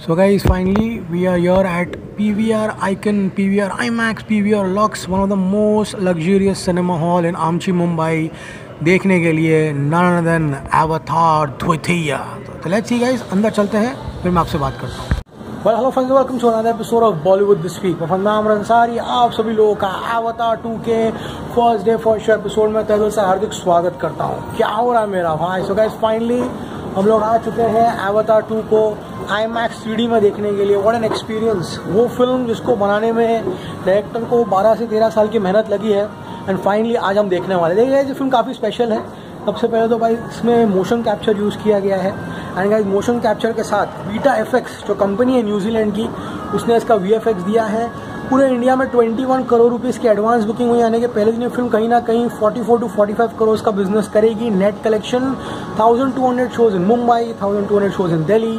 So guys finally we are your at P V R Icon P V R IMAX P V R Luxe one of the most luxurious cinema hall in आमची मुंबई देखने के लिए none एवथार धोथैया तो let's see guys अंदर चलते हैं, फिर मैं आपसे बात करता हूँ। Well hello friends welcome to another episode of Bollywood this week मैं नाम रंसारी आप सभी लोगों का आवता टू के first day first show episode में तहदिल से हार्दिक स्वागत करता हूँ। क्या हो रहा है मेरा भाई? सो गाइस फाइनली हम लोग आ चुके हैं Avatar 2 को आई मैक्स थ्री में देखने के लिए। व्हाट एन एक्सपीरियंस वो फ़िल्म जिसको बनाने में डायरेक्टर को 12 से 13 साल की मेहनत लगी है। एंड फाइनली आज हम देखने वाले देखिए ये फ़िल्म काफ़ी स्पेशल है। सबसे पहले तो भाई इसमें मोशन कैप्चर यूज़ किया गया है। एंड गाइज़ मोशन कैप्चर के साथ बीटा एफेक्स जो कंपनी है न्यूजीलैंड की, उसने इसका वीएफएक्स दिया है। पूरे इंडिया में 21 करोड़ रुपीस की एडवांस बुकिंग हुई, यानी कि पहले दिन फ़िल्म कहीं ना कहीं 44 टू 45 करोड़ का बिज़नेस करेगी। Net collection 1200 shows in Mumbai 1200 shows in Delhi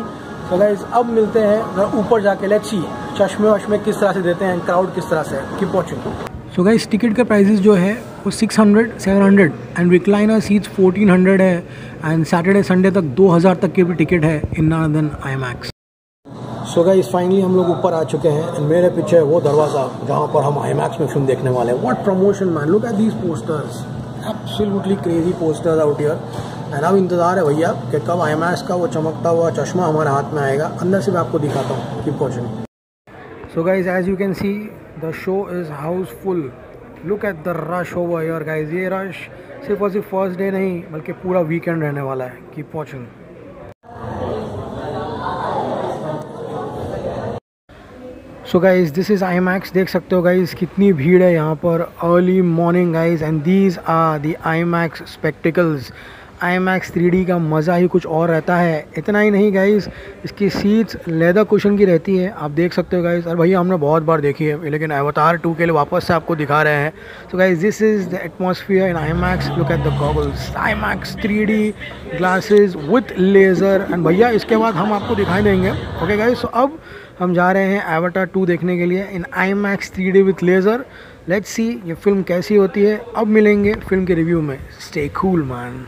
तो गाइज़ अब मिलते हैं ऊपर जाके लेट्स सी चश्मे वश्मे किस तरह से देते हैं क्राउड किस तरह से keep watching so guys ticket का प्राइजेस जो है, वो 600 700 एंड रिक्लाइनर सीट्स 1400 है। एंड सैटरडे संडे तक 2000 तक की भी टिकट है इन नादन IMAX so guys finally हम लोग ऊपर आ चुके हैं एंड मेरे पीछे वो दरवाज़ा जहाँ पर हम आई में फ़िल्म देखने वाले हैं। What promotion man look at these posters absolutely crazy posters out here and अब इंतज़ार है भैया कि कब आई का वो चमकता हुआ चश्मा हमारे हाथ में आएगा। अंदर से मैं आपको दिखाता हूँ। Keep watching so guys as you can see the show is housefull look at the rush over your guys ये रश सिर्फ़ और सिर्फ़ फ़र्स्ट डे नहीं, बल्कि पूरा वीकेंड रहने वाला है। Keep watching so guys this is IMAX देख सकते हो गाइज़ कितनी भीड़ है यहाँ पर। Early morning guys and these are the IMAX spectacles I three का मज़ा ही कुछ और रहता है। इतना ही नहीं गाइस इसकी सीट्स लेदर कुशन की रहती है। आप देख सकते हो गाइस और भैया हमने बहुत बार देखी है। लेकिन अवतार टू के लिए वापस से आपको दिखा रहे हैं। तो guys this is the atmosphere in IMAX look at the goggles IMAX three glasses with laser and भैया, इसके बाद हम आपको दिखाई देंगे। ओके गाइस तो अब हम जा रहे हैं एवटार टू देखने के लिए in IMAX three D with laser let's see ये फ़िल्म कैसी होती है। अब मिलेंगे फ़िल्म के रिव्यू में। Stay cool man